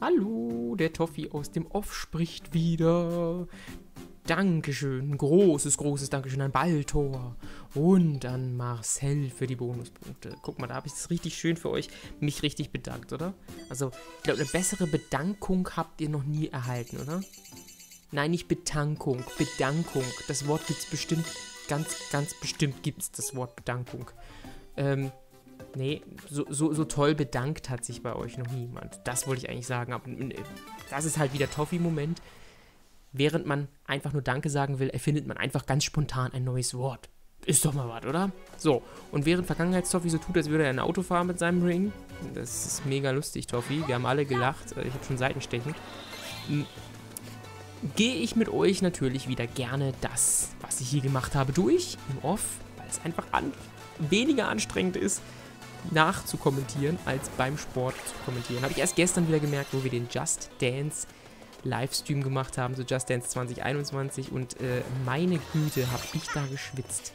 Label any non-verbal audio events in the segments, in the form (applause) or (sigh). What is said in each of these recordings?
Hallo, der Toffi aus dem Off spricht wieder. Dankeschön, großes, großes Dankeschön an Baltor und an Marcel für die Bonuspunkte. Guck mal, da habe ich es richtig schön für euch mich richtig bedankt, oder? Also, ich glaube, eine bessere Bedankung habt ihr noch nie erhalten, oder? Nein, nicht Betankung, Bedankung. Das Wort gibt es bestimmt, ganz, ganz bestimmt gibt es das Wort Bedankung. Ähm, nee, so, so, so toll bedankt hat sich bei euch noch niemand. Das wollte ich eigentlich sagen, aber äh, das ist halt wieder Toffi-Moment während man einfach nur Danke sagen will, erfindet man einfach ganz spontan ein neues Wort. Ist doch mal was, oder? So, und während Vergangenheitstoffi so tut, als würde er ein Auto fahren mit seinem Ring, das ist mega lustig, Toffi, wir haben alle gelacht, äh, ich habe schon Seitenstechen, gehe ich mit euch natürlich wieder gerne das, was ich hier gemacht habe, durch, im Off, weil es einfach an weniger anstrengend ist, nachzukommentieren, als beim Sport zu kommentieren. Habe ich erst gestern wieder gemerkt, wo wir den Just Dance Livestream gemacht haben, so Just Dance 2021 und äh, meine Güte, habe ich da geschwitzt.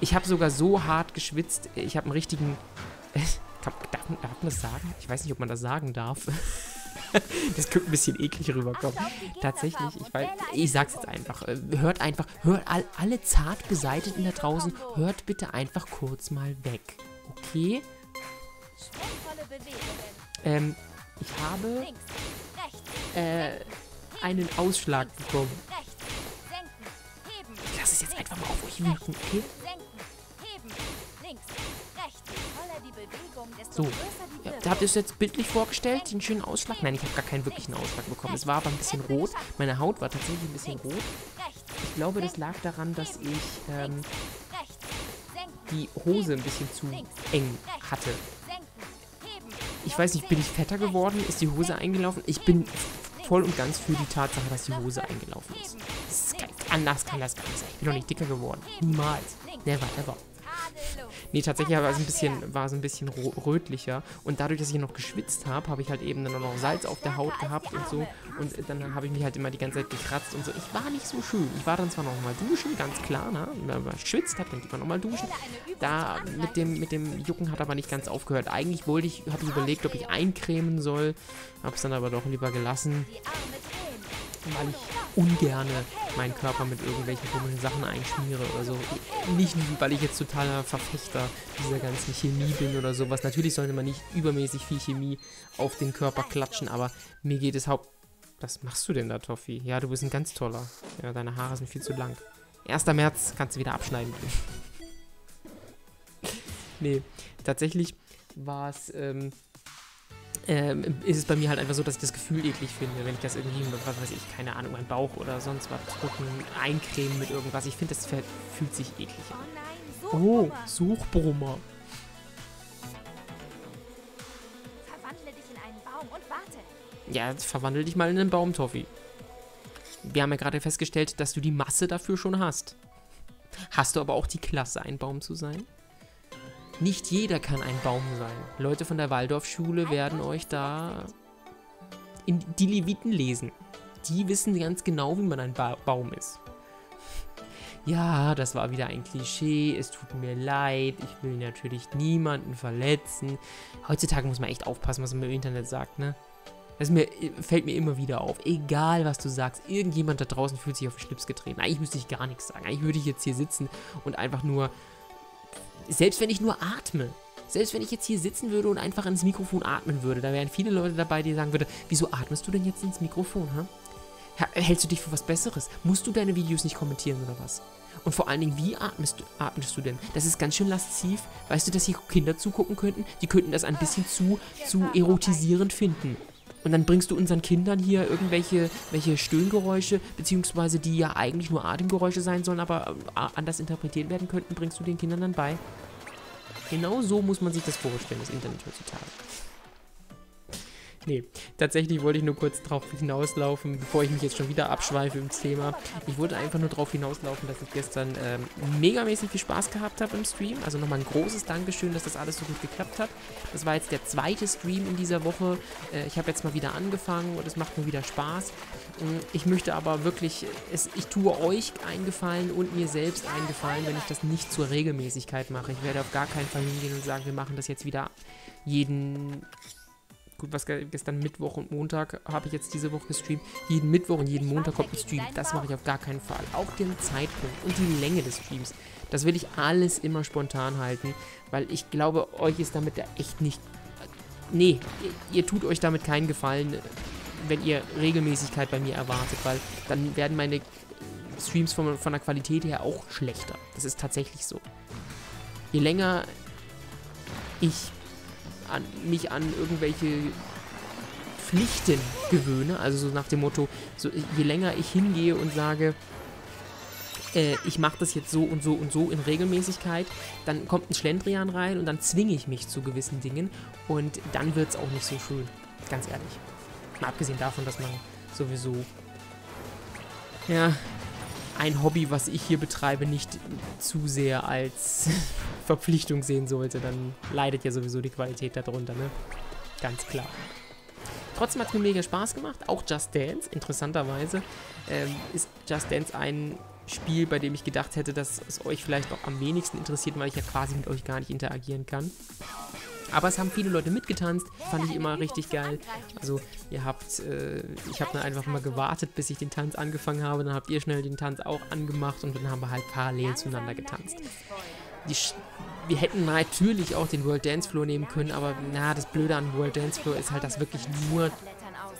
Ich habe sogar so hart geschwitzt, ich habe einen richtigen... (laughs) Äh, darf, darf, man das sagen? Ich weiß nicht, ob man das sagen darf. (laughs) das könnte ein bisschen eklig rüberkommen. Tatsächlich, ich weiß, ich sag's jetzt einfach. Äh, hört einfach, hört all, alle zart beseiteten da draußen, hört bitte einfach kurz mal weg. Okay? Ähm, ich habe äh, einen Ausschlag bekommen. Ich lasse es jetzt einfach mal auf euch wirken, okay? So, ja, habt ihr es jetzt bildlich vorgestellt, den schönen Ausschlag? Nein, ich habe gar keinen wirklichen Ausschlag bekommen. Es war aber ein bisschen rot. Meine Haut war tatsächlich ein bisschen rot. Ich glaube, das lag daran, dass ich ähm, die Hose ein bisschen zu eng hatte. Ich weiß nicht, bin ich fetter geworden? Ist die Hose eingelaufen? Ich bin voll und ganz für die Tatsache, dass die Hose eingelaufen ist. ist anders kann das gar nicht sein. Ich bin noch nicht dicker geworden. Niemals. Never, ever. Nee, tatsächlich war es ein bisschen, war es ein bisschen rötlicher. Und dadurch, dass ich noch geschwitzt habe, habe ich halt eben dann noch Salz auf der Haut gehabt und so. Und dann habe ich mich halt immer die ganze Zeit gekratzt und so. Ich war nicht so schön. Ich war dann zwar noch mal duschen, ganz klar, ne? Wenn man geschwitzt hat, dann geht man noch mal duschen. Da mit dem, mit dem Jucken hat aber nicht ganz aufgehört. Eigentlich wollte ich, habe ich überlegt, ob ich eincremen soll. Habe es dann aber doch lieber gelassen weil ich ungerne meinen Körper mit irgendwelchen komischen Sachen einschmiere oder so. Nicht, weil ich jetzt totaler Verfechter dieser ganzen Chemie bin oder sowas. Natürlich sollte man nicht übermäßig viel Chemie auf den Körper klatschen, aber mir geht es haupt... Was machst du denn da, Toffi? Ja, du bist ein ganz toller. Ja, deine Haare sind viel zu lang. 1. März kannst du wieder abschneiden. (laughs) nee, tatsächlich war es... Ähm, ähm, ist es bei mir halt einfach so, dass ich das Gefühl eklig finde, wenn ich das irgendwie, was weiß ich, keine Ahnung, mein Bauch oder sonst was drücken, eincremen mit irgendwas. Ich finde, das fühlt sich eklig an. Oh, Suchbrummer. Verwandle dich in einen Baum und warte. Ja, verwandle dich mal in einen Baum, Toffi. Wir haben ja gerade festgestellt, dass du die Masse dafür schon hast. Hast du aber auch die Klasse, ein Baum zu sein? Nicht jeder kann ein Baum sein. Leute von der Waldorfschule werden euch da in die Leviten lesen. Die wissen ganz genau, wie man ein ba Baum ist. Ja, das war wieder ein Klischee. Es tut mir leid. Ich will natürlich niemanden verletzen. Heutzutage muss man echt aufpassen, was man im Internet sagt, ne? Das mir, fällt mir immer wieder auf. Egal, was du sagst, irgendjemand da draußen fühlt sich auf den Schlips getreten. Eigentlich müsste ich gar nichts sagen. Eigentlich würde ich jetzt hier sitzen und einfach nur selbst wenn ich nur atme, selbst wenn ich jetzt hier sitzen würde und einfach ins Mikrofon atmen würde, da wären viele Leute dabei, die sagen würden, wieso atmest du denn jetzt ins Mikrofon, hä? Hältst du dich für was Besseres? Musst du deine Videos nicht kommentieren oder was? Und vor allen Dingen, wie atmest du, atmest du denn? Das ist ganz schön lasziv. Weißt du, dass hier Kinder zugucken könnten? Die könnten das ein bisschen zu, zu erotisierend finden. Und dann bringst du unseren Kindern hier irgendwelche welche Stöhngeräusche, beziehungsweise die ja eigentlich nur Atemgeräusche sein sollen, aber äh, anders interpretiert werden könnten, bringst du den Kindern dann bei. Genau so muss man sich das vorstellen, das Internet heutzutage. Nee, tatsächlich wollte ich nur kurz darauf hinauslaufen, bevor ich mich jetzt schon wieder abschweife ins Thema. Ich wollte einfach nur darauf hinauslaufen, dass ich gestern ähm, megamäßig viel Spaß gehabt habe im Stream. Also nochmal ein großes Dankeschön, dass das alles so gut geklappt hat. Das war jetzt der zweite Stream in dieser Woche. Äh, ich habe jetzt mal wieder angefangen und es macht mir wieder Spaß. Mm, ich möchte aber wirklich, es, ich tue euch eingefallen und mir selbst eingefallen, wenn ich das nicht zur Regelmäßigkeit mache. Ich werde auf gar keinen Fall hingehen und sagen, wir machen das jetzt wieder jeden gut, was gestern Mittwoch und Montag habe ich jetzt diese Woche gestreamt. Jeden Mittwoch und jeden Montag kommt ein Stream. Das mache ich auf gar keinen Fall. Auch den Zeitpunkt und die Länge des Streams. Das will ich alles immer spontan halten, weil ich glaube, euch ist damit ja echt nicht... Nee, ihr, ihr tut euch damit keinen Gefallen, wenn ihr Regelmäßigkeit bei mir erwartet, weil dann werden meine Streams von, von der Qualität her auch schlechter. Das ist tatsächlich so. Je länger ich an, mich an irgendwelche Pflichten gewöhne, also so nach dem Motto, so, je länger ich hingehe und sage, äh, ich mache das jetzt so und so und so in Regelmäßigkeit, dann kommt ein Schlendrian rein und dann zwinge ich mich zu gewissen Dingen und dann wird es auch nicht so schön, ganz ehrlich. Mal abgesehen davon, dass man sowieso, ja, ein Hobby, was ich hier betreibe, nicht zu sehr als (laughs) Verpflichtung sehen sollte, dann leidet ja sowieso die Qualität darunter, ne? Ganz klar. Trotzdem hat es mir mega Spaß gemacht, auch Just Dance, interessanterweise, ähm, ist Just Dance ein Spiel, bei dem ich gedacht hätte, dass es euch vielleicht auch am wenigsten interessiert, weil ich ja quasi mit euch gar nicht interagieren kann. Aber es haben viele Leute mitgetanzt, fand ich immer richtig geil. Also ihr habt, äh, ich habe dann einfach mal gewartet, bis ich den Tanz angefangen habe, dann habt ihr schnell den Tanz auch angemacht und dann haben wir halt parallel zueinander getanzt. Wir hätten natürlich auch den World Dance Floor nehmen können, aber na, das Blöde an World Dance Floor ist halt, dass wirklich nur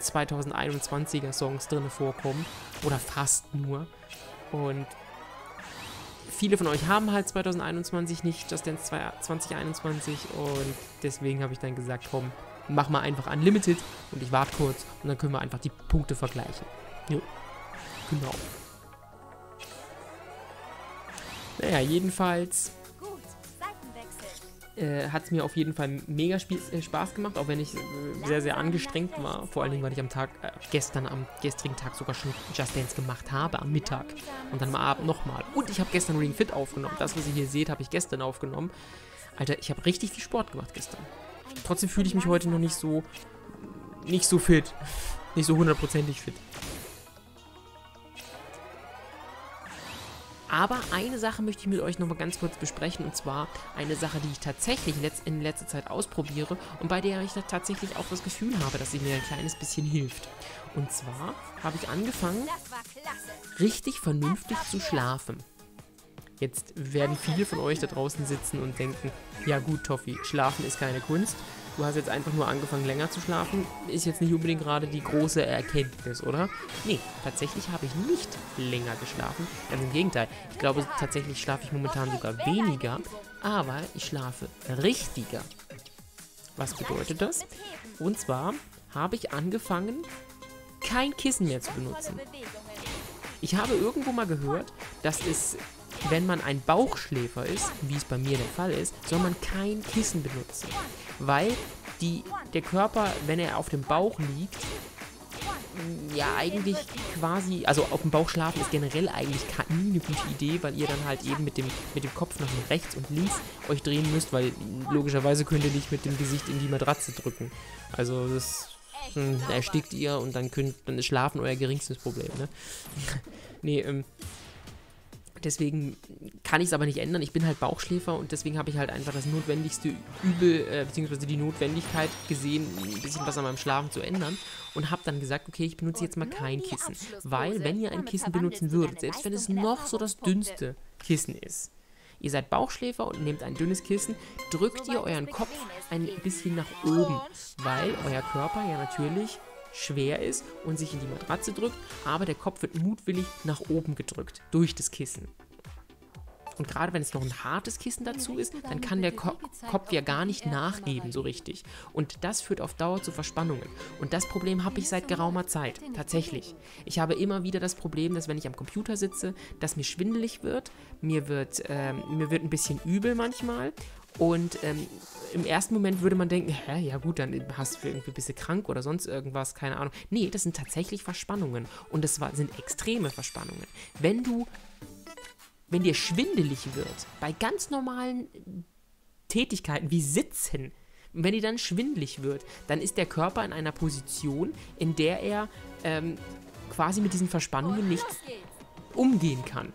2021er Songs drin vorkommen. Oder fast nur. Und viele von euch haben halt 2021 nicht Just Dance 2021 und deswegen habe ich dann gesagt, komm, mach mal einfach Unlimited und ich warte kurz und dann können wir einfach die Punkte vergleichen. Jo, genau. Naja, jedenfalls äh, hat es mir auf jeden Fall mega äh, Spaß gemacht, auch wenn ich äh, sehr, sehr angestrengt war. Vor allen Dingen, weil ich am Tag, äh, gestern am gestrigen Tag sogar schon Just Dance gemacht habe, am Mittag. Und dann am Abend nochmal. Und ich habe gestern Ring Fit aufgenommen. Das, was ihr hier seht, habe ich gestern aufgenommen. Alter, ich habe richtig viel Sport gemacht gestern. Trotzdem fühle ich mich heute noch nicht so, nicht so fit. Nicht so hundertprozentig fit. Aber eine Sache möchte ich mit euch nochmal ganz kurz besprechen und zwar eine Sache, die ich tatsächlich in letzter Zeit ausprobiere und bei der ich tatsächlich auch das Gefühl habe, dass sie mir ein kleines bisschen hilft. Und zwar habe ich angefangen, richtig vernünftig zu schlafen. Jetzt werden viele von euch da draußen sitzen und denken, ja gut, Toffi, schlafen ist keine Kunst du hast jetzt einfach nur angefangen länger zu schlafen, ist jetzt nicht unbedingt gerade die große Erkenntnis, oder? Nee, tatsächlich habe ich nicht länger geschlafen. Ganz im Gegenteil. Ich glaube, tatsächlich schlafe ich momentan sogar weniger, aber ich schlafe richtiger. Was bedeutet das? Und zwar habe ich angefangen, kein Kissen mehr zu benutzen. Ich habe irgendwo mal gehört, dass es wenn man ein Bauchschläfer ist, wie es bei mir der Fall ist, soll man kein Kissen benutzen. Weil die, der Körper, wenn er auf dem Bauch liegt, ja eigentlich quasi, also auf dem Bauch schlafen ist generell eigentlich nie eine gute Idee, weil ihr dann halt eben mit dem, mit dem Kopf nach rechts und links euch drehen müsst, weil logischerweise könnt ihr nicht mit dem Gesicht in die Matratze drücken. Also das hm, erstickt ihr und dann könnt, dann ist Schlafen euer geringstes Problem, ne? (laughs) nee, ähm, Deswegen kann ich es aber nicht ändern. Ich bin halt Bauchschläfer und deswegen habe ich halt einfach das notwendigste Übel, äh, beziehungsweise die Notwendigkeit gesehen, ein bisschen was an meinem Schlafen zu ändern. Und habe dann gesagt, okay, ich benutze jetzt mal kein Kissen. Weil, wenn ihr ein Kissen benutzen würdet, selbst wenn es noch so das dünnste Kissen ist, ihr seid Bauchschläfer und nehmt ein dünnes Kissen, drückt ihr euren Kopf ein bisschen nach oben, weil euer Körper ja natürlich schwer ist und sich in die Matratze drückt, aber der Kopf wird mutwillig nach oben gedrückt durch das Kissen. Und gerade wenn es noch ein hartes Kissen dazu ist, dann kann der Ko Kopf ja gar nicht nachgeben so richtig. Und das führt auf Dauer zu Verspannungen. Und das Problem habe ich seit geraumer Zeit. Tatsächlich. Ich habe immer wieder das Problem, dass wenn ich am Computer sitze, dass mir schwindelig wird. Mir wird, ähm, mir wird ein bisschen übel manchmal. Und ähm, im ersten Moment würde man denken, hä, ja gut, dann hast du irgendwie ein bisschen krank oder sonst irgendwas, keine Ahnung. Nee, das sind tatsächlich Verspannungen. Und das war, sind extreme Verspannungen. Wenn du, wenn dir schwindelig wird, bei ganz normalen Tätigkeiten wie Sitzen, wenn dir dann schwindelig wird, dann ist der Körper in einer Position, in der er ähm, quasi mit diesen Verspannungen nicht umgehen kann.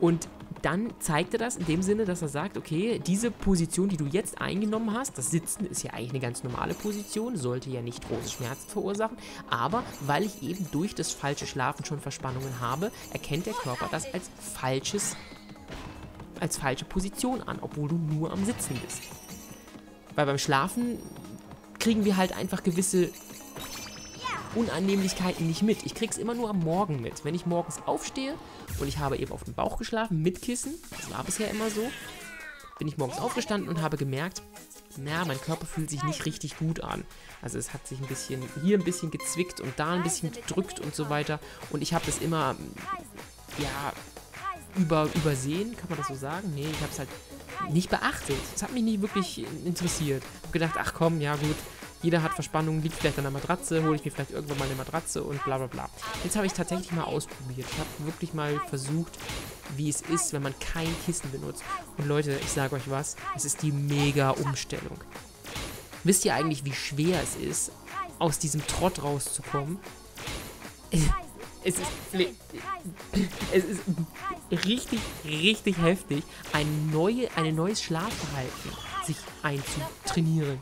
Und dann zeigt er das in dem Sinne, dass er sagt, okay, diese Position, die du jetzt eingenommen hast, das Sitzen ist ja eigentlich eine ganz normale Position, sollte ja nicht große Schmerzen verursachen, aber weil ich eben durch das falsche Schlafen schon Verspannungen habe, erkennt der Körper das als falsches als falsche Position an, obwohl du nur am Sitzen bist. Weil beim Schlafen kriegen wir halt einfach gewisse Unannehmlichkeiten nicht mit. Ich krieg's immer nur am Morgen mit. Wenn ich morgens aufstehe und ich habe eben auf dem Bauch geschlafen mit Kissen, das war bisher immer so, bin ich morgens aufgestanden und habe gemerkt, na, mein Körper fühlt sich nicht richtig gut an. Also es hat sich ein bisschen hier ein bisschen gezwickt und da ein bisschen gedrückt und so weiter. Und ich habe das immer, ja, über, übersehen, kann man das so sagen? Nee, ich habe es halt nicht beachtet. Es hat mich nicht wirklich interessiert. Ich habe gedacht, ach komm, ja gut, jeder hat Verspannungen, liegt vielleicht an der Matratze, hole ich mir vielleicht irgendwann mal eine Matratze und bla bla bla. Jetzt habe ich tatsächlich mal ausprobiert. Ich habe wirklich mal versucht, wie es ist, wenn man kein Kissen benutzt. Und Leute, ich sage euch was, es ist die mega Umstellung. Wisst ihr eigentlich, wie schwer es ist, aus diesem Trott rauszukommen? Es ist, es ist richtig, richtig heftig, ein, neue, ein neues Schlafverhalten sich einzutrainieren.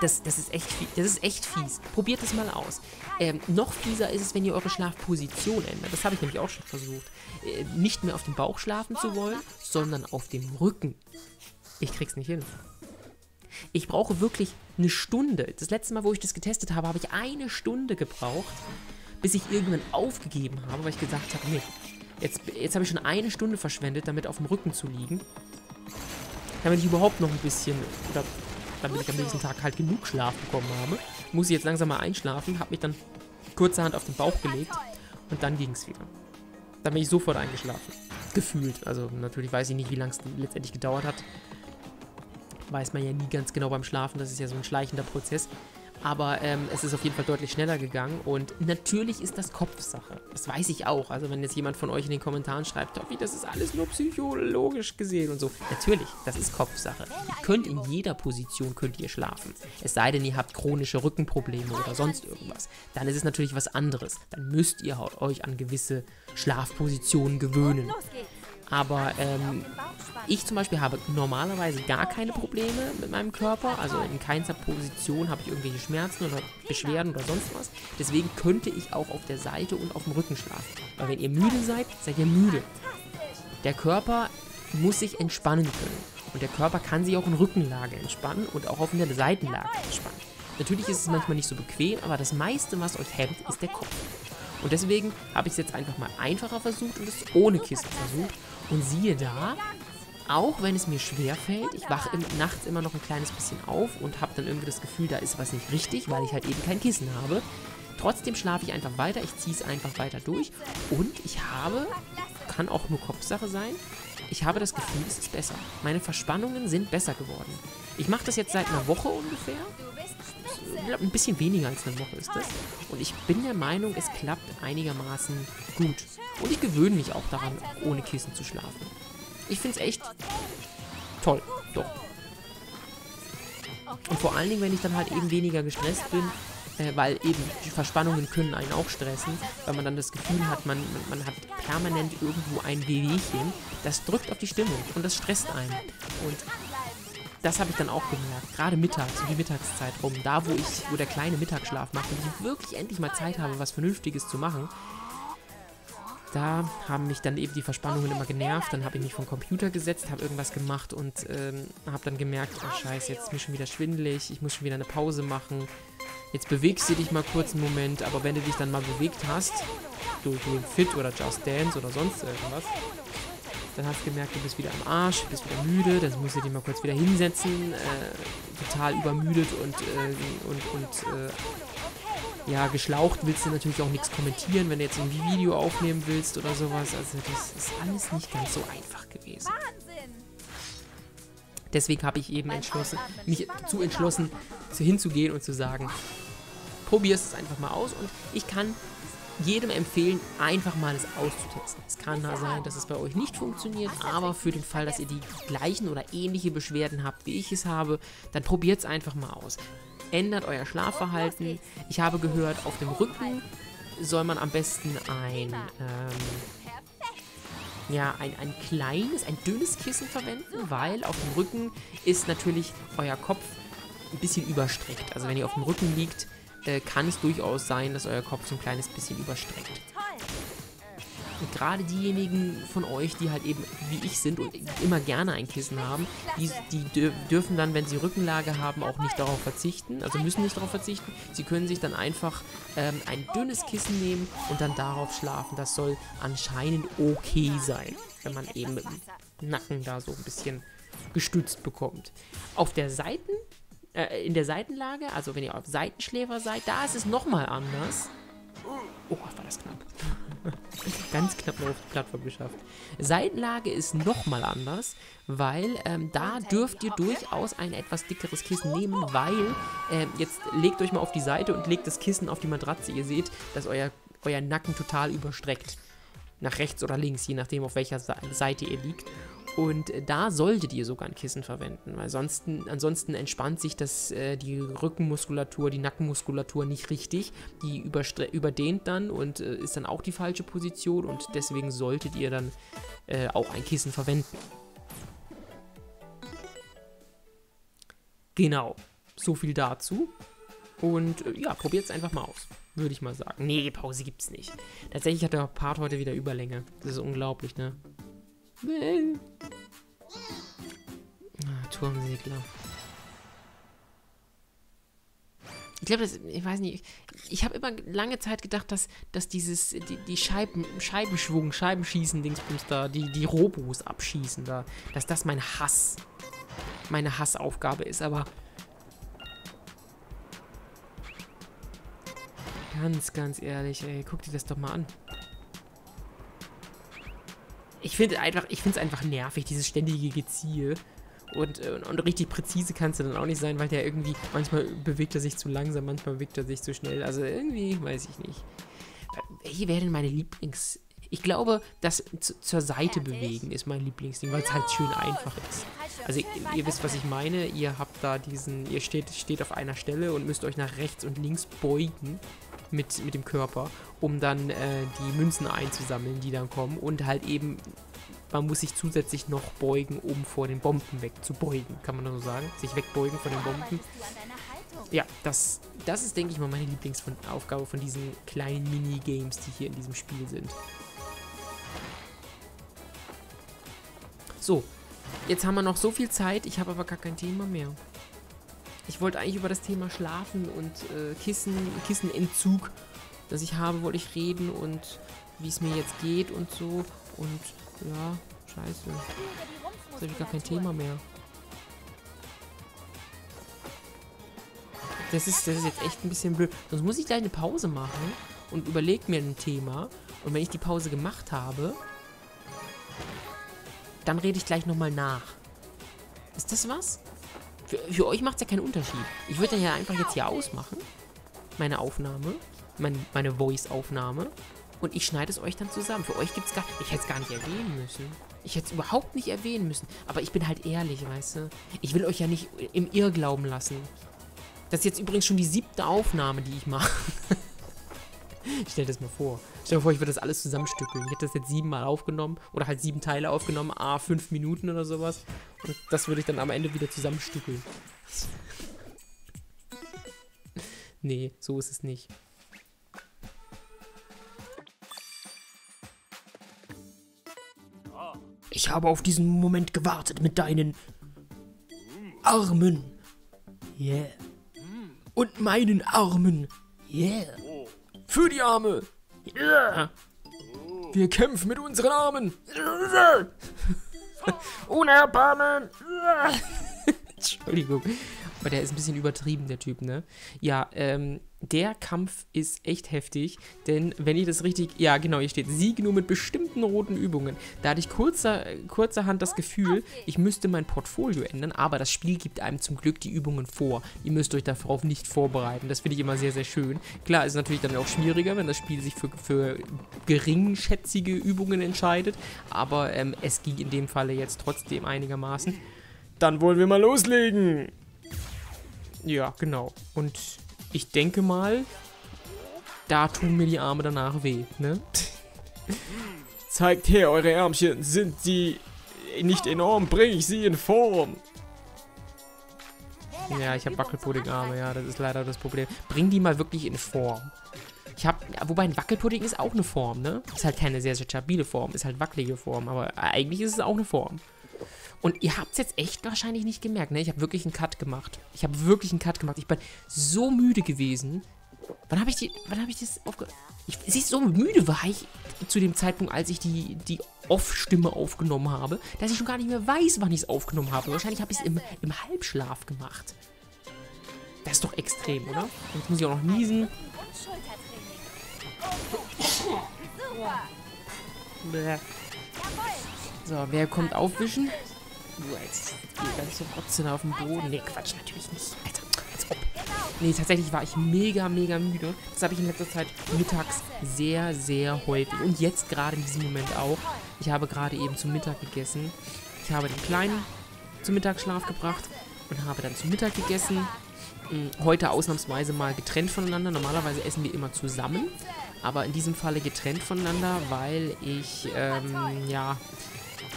Das, das, ist echt, das ist echt fies. Probiert es mal aus. Ähm, noch fieser ist es, wenn ihr eure Schlafposition ändert. Das habe ich nämlich auch schon versucht. Äh, nicht mehr auf dem Bauch schlafen zu wollen, sondern auf dem Rücken. Ich krieg's nicht hin. Ich brauche wirklich eine Stunde. Das letzte Mal, wo ich das getestet habe, habe ich eine Stunde gebraucht, bis ich irgendwann aufgegeben habe, weil ich gesagt habe, nee, jetzt, jetzt habe ich schon eine Stunde verschwendet, damit auf dem Rücken zu liegen. Damit ich überhaupt noch ein bisschen, oder damit ich am nächsten Tag halt genug Schlaf bekommen habe. Muss ich jetzt langsam mal einschlafen, habe mich dann kurzerhand auf den Bauch gelegt und dann ging es wieder. Dann bin ich sofort eingeschlafen. Gefühlt. Also natürlich weiß ich nicht, wie lange es letztendlich gedauert hat. Weiß man ja nie ganz genau beim Schlafen, das ist ja so ein schleichender Prozess. Aber ähm, es ist auf jeden Fall deutlich schneller gegangen und natürlich ist das Kopfsache. Das weiß ich auch. Also wenn jetzt jemand von euch in den Kommentaren schreibt, Toffi, das ist alles nur psychologisch gesehen und so. Natürlich, das ist Kopfsache. Ihr könnt in jeder Position könnt ihr schlafen. Es sei denn, ihr habt chronische Rückenprobleme oder sonst irgendwas. Dann ist es natürlich was anderes. Dann müsst ihr euch an gewisse Schlafpositionen gewöhnen. Aber ähm, ich zum Beispiel habe normalerweise gar keine Probleme mit meinem Körper. Also in keiner Position habe ich irgendwelche Schmerzen oder Beschwerden oder sonst was. Deswegen könnte ich auch auf der Seite und auf dem Rücken schlafen. Weil wenn ihr müde seid, seid ihr müde. Der Körper muss sich entspannen können. Und der Körper kann sich auch in Rückenlage entspannen und auch auf der Seitenlage entspannen. Natürlich ist es manchmal nicht so bequem, aber das meiste, was euch hemmt, ist der Kopf. Und deswegen habe ich es jetzt einfach mal einfacher versucht und es ohne Kissen versucht. Und siehe da, auch wenn es mir schwer fällt, ich wache im, nachts immer noch ein kleines bisschen auf und habe dann irgendwie das Gefühl, da ist was nicht richtig, weil ich halt eben kein Kissen habe. Trotzdem schlafe ich einfach weiter, ich ziehe es einfach weiter durch und ich habe, kann auch nur Kopfsache sein, ich habe das Gefühl, es ist besser. Meine Verspannungen sind besser geworden. Ich mache das jetzt seit einer Woche ungefähr. Ein bisschen weniger als eine Woche ist das. Und ich bin der Meinung, es klappt einigermaßen gut. Und ich gewöhne mich auch daran, ohne Kissen zu schlafen. Ich finde es echt toll. Doch. Und vor allen Dingen, wenn ich dann halt eben weniger gestresst bin, äh, weil eben die Verspannungen können einen auch stressen, weil man dann das Gefühl hat, man, man, man hat permanent irgendwo ein Wehwehchen. Das drückt auf die Stimmung und das stresst einen. Und das habe ich dann auch gemerkt. Gerade mittags, um die Mittagszeit rum, da wo ich, wo der kleine Mittagsschlaf macht und ich wirklich endlich mal Zeit habe, was Vernünftiges zu machen, da haben mich dann eben die Verspannungen immer genervt. Dann habe ich mich vom Computer gesetzt, habe irgendwas gemacht und ähm, habe dann gemerkt, oh scheiße, jetzt ist mir schon wieder schwindelig, ich muss schon wieder eine Pause machen. Jetzt bewegst du dich mal kurz einen Moment, aber wenn du dich dann mal bewegt hast, du, du Fit oder Just Dance oder sonst irgendwas, dann hast du gemerkt, du bist wieder am Arsch, bist wieder müde, dann musst du dich mal kurz wieder hinsetzen, äh, total übermüdet und, äh, und, und äh, ja, geschlaucht willst du natürlich auch nichts kommentieren, wenn du jetzt ein Video aufnehmen willst oder sowas. Also das ist alles nicht ganz so einfach gewesen. Deswegen habe ich eben entschlossen, mich dazu entschlossen, hinzugehen und zu sagen, probier es einfach mal aus und ich kann jedem empfehlen, einfach mal es auszutesten. Es kann sein, dass es bei euch nicht funktioniert, aber für den Fall, dass ihr die gleichen oder ähnliche Beschwerden habt, wie ich es habe, dann probiert es einfach mal aus ändert euer Schlafverhalten. Ich habe gehört, auf dem Rücken soll man am besten ein, ähm, ja, ein, ein kleines, ein dünnes Kissen verwenden, weil auf dem Rücken ist natürlich euer Kopf ein bisschen überstreckt. Also wenn ihr auf dem Rücken liegt, äh, kann es durchaus sein, dass euer Kopf so ein kleines bisschen überstreckt. Und gerade diejenigen von euch, die halt eben wie ich sind und immer gerne ein Kissen haben, die, die dürfen dann, wenn sie Rückenlage haben, auch nicht darauf verzichten, also müssen nicht darauf verzichten. Sie können sich dann einfach ähm, ein dünnes Kissen nehmen und dann darauf schlafen. Das soll anscheinend okay sein, wenn man eben mit dem Nacken da so ein bisschen gestützt bekommt. Auf der Seiten, äh, in der Seitenlage, also wenn ihr auf Seitenschläfer seid, da ist es nochmal anders. Oh, war das knapp. (laughs) Ganz knapp noch auf die Plattform geschafft. Seitenlage ist nochmal anders, weil ähm, da dürft ihr durchaus ein etwas dickeres Kissen nehmen, weil äh, jetzt legt euch mal auf die Seite und legt das Kissen auf die Matratze. Ihr seht, dass euer, euer Nacken total überstreckt. Nach rechts oder links, je nachdem, auf welcher Seite ihr liegt. Und da solltet ihr sogar ein Kissen verwenden, weil sonst, ansonsten entspannt sich das, äh, die Rückenmuskulatur, die Nackenmuskulatur nicht richtig. Die überdehnt dann und äh, ist dann auch die falsche Position und deswegen solltet ihr dann äh, auch ein Kissen verwenden. Genau, so viel dazu. Und äh, ja, probiert es einfach mal aus, würde ich mal sagen. Nee, Pause gibt's nicht. Tatsächlich hat der Part heute wieder Überlänge. Das ist unglaublich, ne? Ah, Turmsegler. Ich glaube, ich weiß nicht, ich habe immer lange Zeit gedacht, dass, dass dieses, die, die Scheiben, Scheibenschwung, Scheibenschießen, Dingsbums da, die, die Robos abschießen da, dass das mein Hass, meine Hassaufgabe ist, aber ganz, ganz ehrlich, ey, guck dir das doch mal an ich finde einfach, ich finde es einfach nervig, dieses ständige Geziehe. Und, und, äh, und, richtig präzise kannst du dann auch nicht sein, weil der irgendwie, manchmal bewegt er sich zu langsam, manchmal bewegt er sich zu schnell. Also irgendwie, weiß ich nicht. Welche wäre denn meine Lieblings... Ich glaube, das zur Seite bewegen ist mein Lieblingsding, weil es halt schön einfach ist. Also ihr, ihr, wisst, was ich meine. Ihr habt da diesen, ihr steht, steht auf einer Stelle und müsst euch nach rechts und links beugen mit, mit dem Körper, um dann äh, die Münzen einzusammeln, die dann kommen. Und halt eben, man muss sich zusätzlich noch beugen, um vor den Bomben wegzubeugen, kann man so sagen. Sich wegbeugen von den Bomben. Ja, das, das ist, denke ich mal, meine Lieblingsaufgabe von diesen kleinen Minigames, die hier in diesem Spiel sind. So, jetzt haben wir noch so viel Zeit, ich habe aber gar kein Thema mehr. Ich wollte eigentlich über das Thema Schlafen und äh, Kissen, Kissenentzug, das ich habe, wollte ich reden und wie es mir jetzt geht und so. Und ja, scheiße. Jetzt habe ich gar kein Thema mehr. Das ist, das ist jetzt echt ein bisschen blöd. Sonst muss ich gleich eine Pause machen und überlege mir ein Thema. Und wenn ich die Pause gemacht habe, dann rede ich gleich nochmal nach. Ist das was? Für, für euch macht es ja keinen Unterschied. Ich würde ja einfach jetzt hier ausmachen. Meine Aufnahme. Mein, meine Voice-Aufnahme. Und ich schneide es euch dann zusammen. Für euch gibt es gar... Ich hätte es gar nicht erwähnen müssen. Ich hätte es überhaupt nicht erwähnen müssen. Aber ich bin halt ehrlich, weißt du. Ich will euch ja nicht im Irrglauben lassen. Das ist jetzt übrigens schon die siebte Aufnahme, die ich mache. (laughs) Stell dir das mal vor. Stell dir vor, ich würde das alles zusammenstückeln. Ich hätte das jetzt siebenmal aufgenommen oder halt sieben Teile aufgenommen, a fünf Minuten oder sowas. Und das würde ich dann am Ende wieder zusammenstückeln. (laughs) nee, so ist es nicht. Ich habe auf diesen Moment gewartet mit deinen Armen. Yeah. Und meinen Armen. Yeah. Für die Arme! Yeah. Wir kämpfen mit unseren Armen! (laughs) Ohne Erbarmen! (laughs) Entschuldigung. Aber der ist ein bisschen übertrieben, der Typ, ne? Ja, ähm, der Kampf ist echt heftig, denn wenn ich das richtig, ja genau, hier steht Sieg nur mit bestimmten roten Übungen. Da hatte ich kurzer, kurzerhand das Gefühl, ich müsste mein Portfolio ändern, aber das Spiel gibt einem zum Glück die Übungen vor. Ihr müsst euch darauf nicht vorbereiten, das finde ich immer sehr, sehr schön. Klar, ist natürlich dann auch schwieriger, wenn das Spiel sich für, für geringschätzige Übungen entscheidet, aber ähm, es ging in dem Falle jetzt trotzdem einigermaßen. Dann wollen wir mal loslegen! Ja, genau. Und ich denke mal, da tun mir die Arme danach weh, ne? (laughs) Zeigt her, eure Ärmchen. Sind sie nicht enorm? Bring ich sie in Form. Ja, ich habe Wackelpudding-Arme, ja, das ist leider das Problem. Bring die mal wirklich in Form. Ich habe, wobei ein Wackelpudding ist auch eine Form, ne? Ist halt keine sehr, sehr stabile Form, ist halt wackelige Form, aber eigentlich ist es auch eine Form. Und ihr habt es jetzt echt wahrscheinlich nicht gemerkt, ne? Ich habe wirklich einen Cut gemacht. Ich habe wirklich einen Cut gemacht. Ich bin so müde gewesen. Wann habe ich die, wann habe ich das aufge... Ich, so müde war ich zu dem Zeitpunkt, als ich die, die Off-Stimme aufgenommen habe, dass ich schon gar nicht mehr weiß, wann ich es aufgenommen habe. Wahrscheinlich habe ich es im, im Halbschlaf gemacht. Das ist doch extrem, oder? Jetzt muss ich auch noch niesen. So, wer kommt aufwischen? Jetzt die ganze Rotze auf dem Boden. Nee, Quatsch, natürlich nicht. Alter, als ob. Nee, tatsächlich war ich mega, mega müde. Das habe ich in letzter Zeit mittags sehr, sehr häufig. Und jetzt gerade in diesem Moment auch. Ich habe gerade eben zum Mittag gegessen. Ich habe den Kleinen zum Mittagsschlaf gebracht und habe dann zum Mittag gegessen. Hm, heute ausnahmsweise mal getrennt voneinander. Normalerweise essen wir immer zusammen. Aber in diesem Falle getrennt voneinander, weil ich, ähm, ja,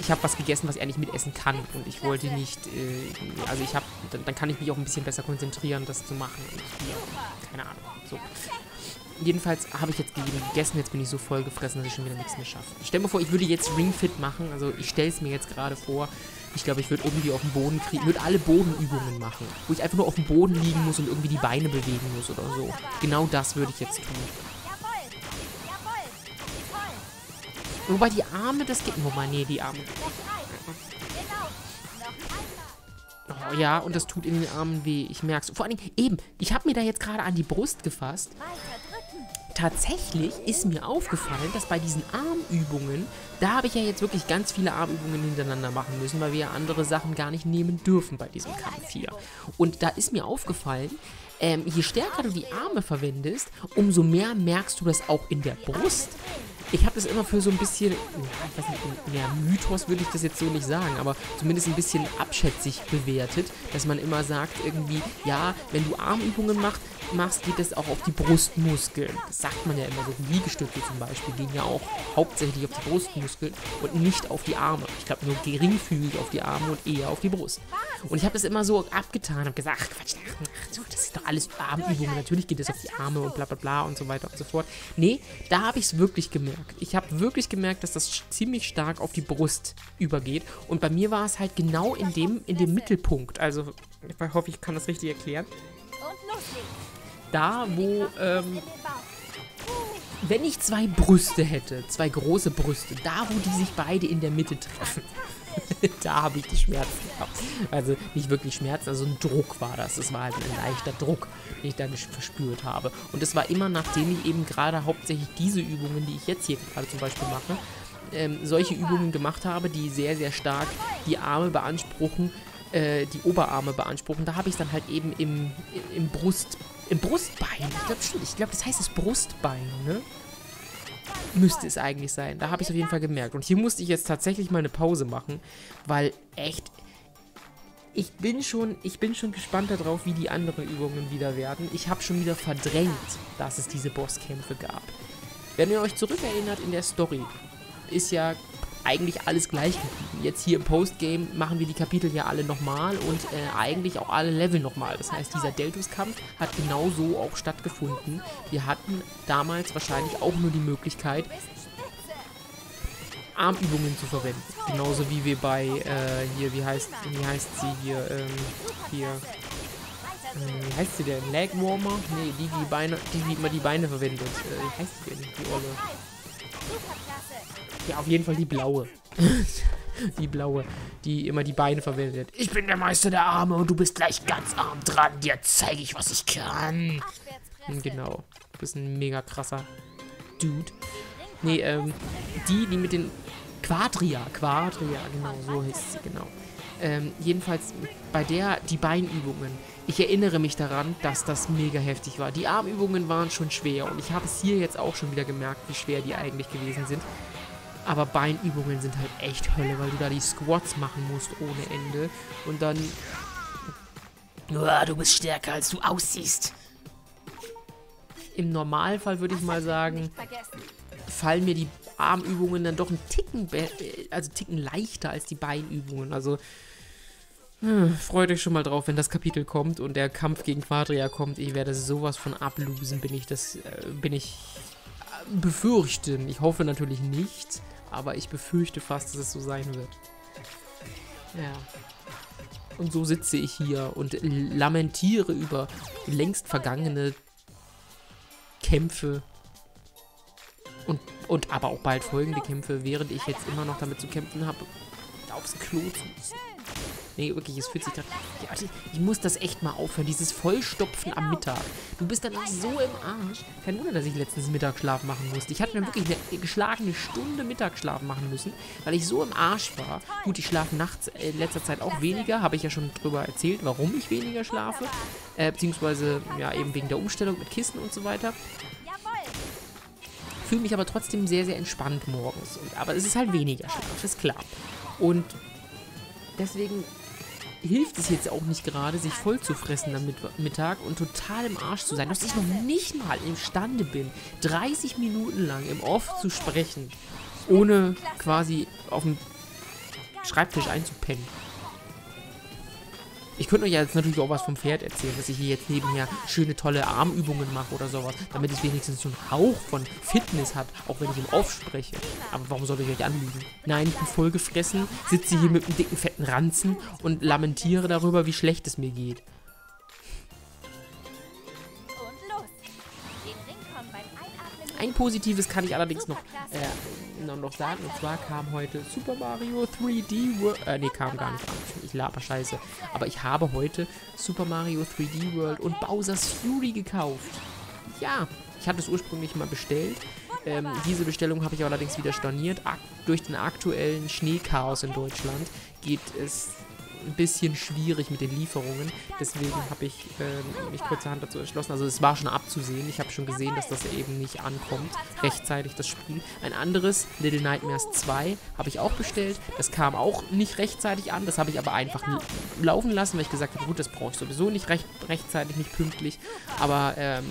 ich habe was gegessen, was er nicht mitessen kann. Und ich wollte nicht, äh, also ich habe, dann, dann, kann ich mich auch ein bisschen besser konzentrieren, das zu machen. Und ja, keine Ahnung. So. Jedenfalls habe ich jetzt gegessen, jetzt bin ich so voll gefressen, dass ich schon wieder nichts mehr schaffe. Stell mir vor, ich würde jetzt Ringfit machen, also ich stelle es mir jetzt gerade vor. Ich glaube, ich würde irgendwie auf den Boden kriegen, würde alle Bodenübungen machen, wo ich einfach nur auf dem Boden liegen muss und irgendwie die Beine bewegen muss oder so. Genau das würde ich jetzt tun. Wobei die Arme, das geht. Wobei, nee, die Arme. Oh ja, und das tut in den Armen weh. Ich merk's. Vor allen Dingen, eben, ich habe mir da jetzt gerade an die Brust gefasst. Tatsächlich ist mir aufgefallen, dass bei diesen Armübungen, da habe ich ja jetzt wirklich ganz viele Armübungen hintereinander machen müssen, weil wir ja andere Sachen gar nicht nehmen dürfen bei diesem Kampf hier. Und da ist mir aufgefallen, ähm, je stärker du die Arme verwendest, umso mehr merkst du das auch in der Brust. Ich habe das immer für so ein bisschen, ja, ich weiß nicht, mehr Mythos würde ich das jetzt so nicht sagen, aber zumindest ein bisschen abschätzig bewertet, dass man immer sagt irgendwie, ja, wenn du Armübungen machst, machst, geht es auch auf die Brustmuskeln. Das sagt man ja immer so. Liegestütze zum Beispiel gehen ja auch hauptsächlich auf die Brustmuskeln und nicht auf die Arme. Ich glaube nur geringfügig auf die Arme und eher auf die Brust. Und ich habe das immer so abgetan, habe gesagt, ach Quatsch, ach, ach, das sind doch alles Armübungen. Natürlich geht es auf die Arme und bla bla bla und so weiter und so fort. Nee, da habe ich es wirklich gemerkt. Ich habe wirklich gemerkt, dass das ziemlich stark auf die Brust übergeht. Und bei mir war es halt genau in dem, in dem Mittelpunkt. Also, ich hoffe, ich kann das richtig erklären. Da, wo, ähm, wenn ich zwei Brüste hätte, zwei große Brüste, da, wo die sich beide in der Mitte treffen, (laughs) da habe ich die Schmerzen gehabt. Also nicht wirklich Schmerzen, also ein Druck war das. Es war halt ein leichter Druck, den ich da verspürt habe. Und es war immer, nachdem ich eben gerade hauptsächlich diese Übungen, die ich jetzt hier gerade zum Beispiel mache, ähm, solche Übungen gemacht habe, die sehr, sehr stark die Arme beanspruchen, äh, die Oberarme beanspruchen. Da habe ich es dann halt eben im, im Brust, im Brustbein. Ich glaube, ich glaube, das heißt das Brustbein, ne? Müsste es eigentlich sein. Da habe ich es auf jeden Fall gemerkt. Und hier musste ich jetzt tatsächlich mal eine Pause machen, weil echt... Ich bin schon, ich bin schon gespannt darauf, wie die anderen Übungen wieder werden. Ich habe schon wieder verdrängt, dass es diese Bosskämpfe gab. Wenn ihr euch zurückerinnert in der Story, ist ja eigentlich alles gleich geblieben. Jetzt hier im Postgame machen wir die Kapitel ja alle nochmal und äh, eigentlich auch alle Level nochmal. Das heißt, dieser Deltus-Kampf hat genau so auch stattgefunden. Wir hatten damals wahrscheinlich auch nur die Möglichkeit, Armübungen zu verwenden. Genauso wie wir bei, äh, hier, wie heißt, wie heißt sie hier, ähm, hier, äh, wie heißt sie denn? Leg Warmer? Nee, die, die Beine, die, die immer die Beine verwendet. Äh, wie heißt sie denn, die Olle? Ja, auf jeden Fall die blaue. (laughs) die blaue, die immer die Beine verwendet. Ich bin der Meister der Arme und du bist gleich ganz arm dran. Dir zeige ich, was ich kann. Genau. Du bist ein mega krasser Dude. Nee, ähm, die, die mit den Quadria, Quadria, genau, so heißt sie, genau. Ähm, jedenfalls bei der, die Beinübungen. Ich erinnere mich daran, dass das mega heftig war. Die Armübungen waren schon schwer und ich habe es hier jetzt auch schon wieder gemerkt, wie schwer die eigentlich gewesen sind. Aber Beinübungen sind halt echt Hölle, weil du da die Squats machen musst ohne Ende. Und dann... Oh, du bist stärker, als du aussiehst. Im Normalfall würde ich mal sagen, fallen mir die Armübungen dann doch ein Ticken, also Ticken leichter als die Beinübungen. Also hm, freut euch schon mal drauf, wenn das Kapitel kommt und der Kampf gegen Quadria kommt. Ich werde sowas von ablosen, bin ich das, äh, bin ich befürchten. Ich hoffe natürlich nicht, aber ich befürchte fast, dass es so sein wird. Ja. Und so sitze ich hier und lamentiere über längst vergangene Kämpfe und, und aber auch bald folgende Kämpfe, während ich jetzt immer noch damit zu kämpfen habe, aufs Klo zu müssen. Nee, wirklich, es fühlt sich gerade... Ja, ich muss das echt mal aufhören, dieses Vollstopfen am Mittag. Du bist dann so im Arsch. Kein Wunder, dass ich letztens Mittagsschlaf machen musste. Ich hatte mir wirklich eine geschlagene Stunde Mittagsschlaf machen müssen, weil ich so im Arsch war. Gut, ich schlafe nachts äh, in letzter Zeit auch weniger. Habe ich ja schon drüber erzählt, warum ich weniger schlafe. Äh, beziehungsweise, ja, eben wegen der Umstellung mit Kissen und so weiter fühle mich aber trotzdem sehr, sehr entspannt morgens. Aber es ist halt weniger Schlaf, ist klar. Und deswegen hilft es jetzt auch nicht gerade, sich voll zu fressen am Mittag und total im Arsch zu sein, dass ich noch nicht mal imstande bin, 30 Minuten lang im Off zu sprechen, ohne quasi auf dem Schreibtisch einzupennen. Ich könnte euch ja jetzt natürlich auch was vom Pferd erzählen, dass ich hier jetzt nebenher schöne, tolle Armübungen mache oder sowas, damit es wenigstens so einen Hauch von Fitness hat, auch wenn ich im Off spreche. Aber warum soll ich euch anlügen? Nein, ich bin vollgefressen, sitze hier mit einem dicken, fetten Ranzen und lamentiere darüber, wie schlecht es mir geht. Ein positives kann ich allerdings noch, äh, noch sagen. Und zwar kam heute Super Mario 3D World. Äh, nee, kam gar nicht an. Ich laber scheiße. Aber ich habe heute Super Mario 3D World und Bowser's Fury gekauft. Ja, ich hatte es ursprünglich mal bestellt. Ähm, diese Bestellung habe ich allerdings wieder storniert. Ak durch den aktuellen Schneechaos in Deutschland geht es ein bisschen schwierig mit den Lieferungen. Deswegen habe ich äh, mich kurzerhand dazu entschlossen. Also es war schon abzusehen. Ich habe schon gesehen, dass das eben nicht ankommt. Rechtzeitig das Spiel. Ein anderes, Little Nightmares 2, habe ich auch bestellt. Das kam auch nicht rechtzeitig an. Das habe ich aber einfach laufen lassen, weil ich gesagt habe, gut, das brauche ich sowieso nicht recht, rechtzeitig, nicht pünktlich. Aber ähm,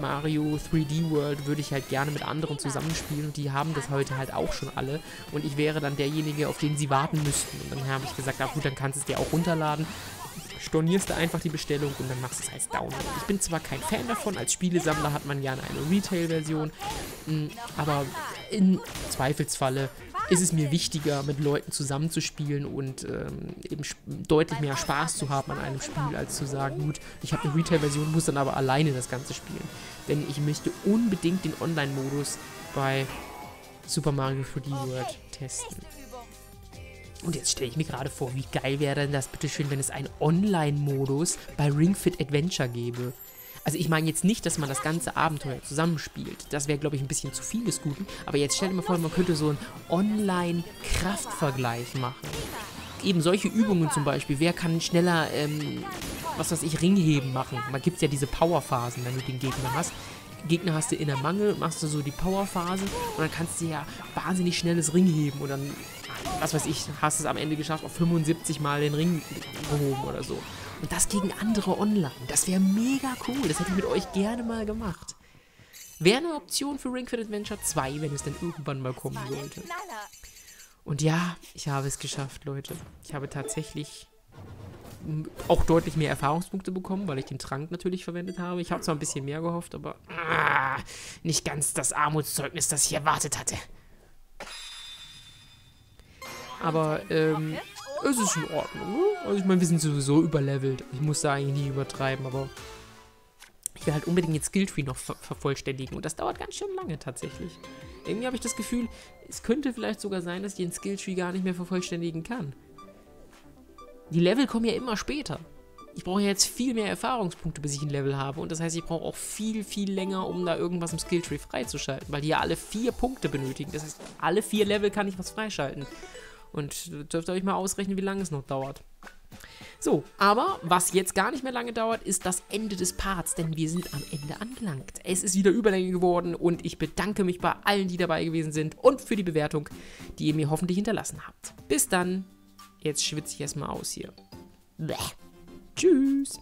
Mario 3D World würde ich halt gerne mit anderen zusammenspielen und die haben das heute halt auch schon alle und ich wäre dann derjenige, auf den sie warten müssten. Und dann habe ich gesagt, na gut, dann kannst du es dir auch runterladen stornierst du einfach die Bestellung und dann machst du es als Download. Ich bin zwar kein Fan davon, als Spielesammler hat man gerne eine Retail-Version, mm, aber im Zweifelsfalle ist es mir wichtiger, mit Leuten zusammenzuspielen und ähm, eben deutlich mehr Spaß zu haben an einem Spiel, als zu sagen, gut, ich habe eine Retail-Version, muss dann aber alleine das Ganze spielen. Denn ich möchte unbedingt den Online-Modus bei Super Mario 3D World testen. Und jetzt stelle ich mir gerade vor, wie geil wäre denn das bitte schön, wenn es einen Online-Modus bei Ring Fit Adventure gäbe. Also ich meine jetzt nicht, dass man das ganze Abenteuer zusammenspielt. Das wäre, glaube ich, ein bisschen zu viel des Guten. Aber jetzt stell dir mal vor, man könnte so einen Online-Kraftvergleich machen. Eben solche Übungen zum Beispiel. Wer kann schneller, ähm, was weiß ich, Ringheben machen? Man gibt ja diese Powerphasen, wenn du den Gegner hast. Gegner hast du in der Mangel, machst du so die Powerphase und dann kannst du ja wahnsinnig schnelles Ring heben und dann, was weiß ich, hast es am Ende geschafft, auf 75 Mal den Ring gehoben oder so. Und das gegen andere online. Das wäre mega cool. Das hätte ich mit euch gerne mal gemacht. Wäre eine Option für Ring Fit Adventure 2, wenn es denn irgendwann mal kommen sollte. Und ja, ich habe es geschafft, Leute. Ich habe tatsächlich auch deutlich mehr Erfahrungspunkte bekommen, weil ich den Trank natürlich verwendet habe. Ich habe zwar ein bisschen mehr gehofft, aber ah, nicht ganz das Armutszeugnis, das ich erwartet hatte. Aber ähm, es ist in Ordnung. Ne? Also ich meine, wir sind sowieso überlevelt. Ich muss da eigentlich nie übertreiben, aber ich will halt unbedingt jetzt Skilltree noch ver vervollständigen. Und das dauert ganz schön lange tatsächlich. Irgendwie habe ich das Gefühl, es könnte vielleicht sogar sein, dass ich den Skilltree gar nicht mehr vervollständigen kann. Die Level kommen ja immer später. Ich brauche ja jetzt viel mehr Erfahrungspunkte, bis ich ein Level habe. Und das heißt, ich brauche auch viel, viel länger, um da irgendwas im Skilltree freizuschalten. Weil die ja alle vier Punkte benötigen. Das heißt, alle vier Level kann ich was freischalten. Und dürft ihr euch mal ausrechnen, wie lange es noch dauert. So, aber was jetzt gar nicht mehr lange dauert, ist das Ende des Parts, denn wir sind am Ende angelangt. Es ist wieder Überlänge geworden und ich bedanke mich bei allen, die dabei gewesen sind und für die Bewertung, die ihr mir hoffentlich hinterlassen habt. Bis dann. Jetzt schwitze ich erstmal aus hier. Bäh. Tschüss.